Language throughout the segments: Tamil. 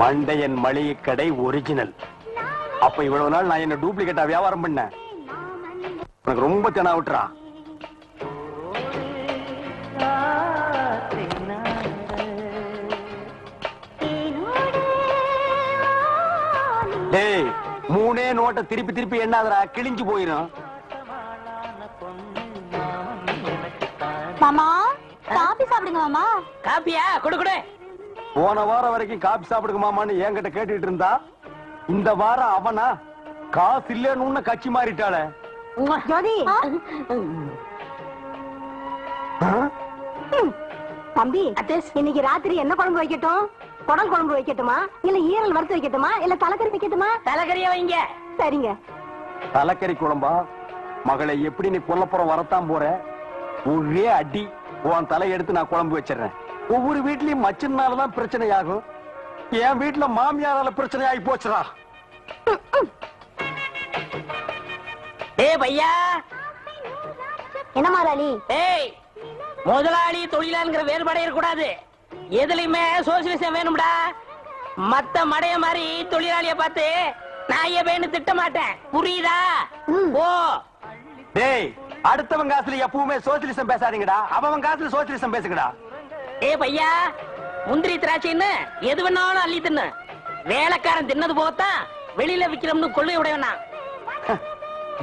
மண்டையன் மளிகை கடை ஒரிஜினல் அப்ப இவ்வளவு நாள் நான் என்ன டூப்ளிகேட்டா வியாபாரம் பண்ணேன் உனக்கு ரொம்ப தெனா விட்டுறா. டேய் மூணே நோட்டை திருப்பி திருப்பி எண்ணாதடா கிழிஞ்சு போயிரும். மாமா சாப்பிடுங்க மாமா காப்பியா? குடு குடு. போன வாரம் வரைக்கும் காபி சாப்பிடுங்க மாமான்னு என்கிட்ட கேட்டுட்டு இருந்தா இந்த வாரம் அவனா? காசு இல்லன்னு கட்சி மாறிட்டாளே. ஜோதி? தம்பி இன்னைக்கு ராத்திரி என்ன குழம்பு வைக்கட்டும்? குடல் குழம்பு வைக்கட்டுமா? இல்ல ஈரல் வறுத்து வைக்கட்டுமா? இல்ல தலைக்கறி வைக்கட்டுமா? தலைகறிய வைங்க. சரிங்க. தலைக்கறி குழம்பா? மகளை எப்படி நீ கொல்லப்புறம் வரத்தான் போற? ஒரே அடி. உன் தலை எடுத்து நான் குழம்பு வச்சிடுறேன். ஒவ்வொரு வீட்லயும் மச்சனாலதான் பிரச்சனை ஆகும் என் வீட்டுல மாமியாரால பிரச்சனை ஆகி போச்சுடா. ஏய் பையா. என்ன மாதாளி ஏய் முதலாளி தொழிலாளிங்கிற வேறுபாடே இருக்கக்கூடாது. எதுலயுமே சோசியலிசம் வேணும்டா. மத்த மடைய மாதிரி தொழிலாளிய பார்த்து நான் ஏன் திட்ட மாட்டேன் புரியுதா. ஓ டேய் அடுத்தவன் காசுல எப்பவுமே சோசியலிசம் பேசாதீங்கடா. அவன் காசுல சோசியலிசம் பேசுங்கடா. ஏ பையா முந்திரி திராட்சைன்னு எது வேணாலும் அள்ளி தின்னு. வேலைக்காரன் தின்னது போத்தான் வெளியில விக்கிறோம்னு கொள்ளை உடையவனா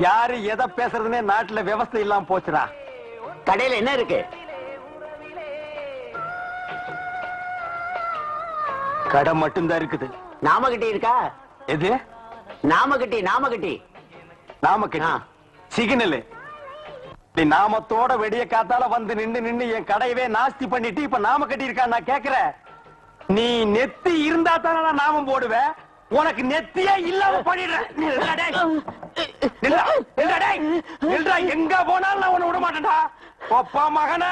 யாரு எதை பேசுறதுன்னே நாட்டுல விவசாயம் இல்லாம போச்சுடா. கடையில என்ன இருக்கு? கடை மட்டும்தான் இருக்குது. நாமகிட்டி இருக்கா? எது? நாமகிட்டி நாமகிட்டி நாமக்கல் சிக்னல். நீ நாமத்தோட வெடிய காத்தால வந்து நின்னு நின்னு என் கடையவே நாஸ்தி பண்ணிட்டு இப்ப நாம கட்டி நான் கேக்குறேன். நீ நெத்தி இருந்தா தானே நான் நாமம் போடுவேன் உனக்கு நெத்தியே இல்லாம பண்ணிடுறேன். எங்க போனாலும் நான் உன்னை விட மாட்டேன்டா. ஒப்பா மகன.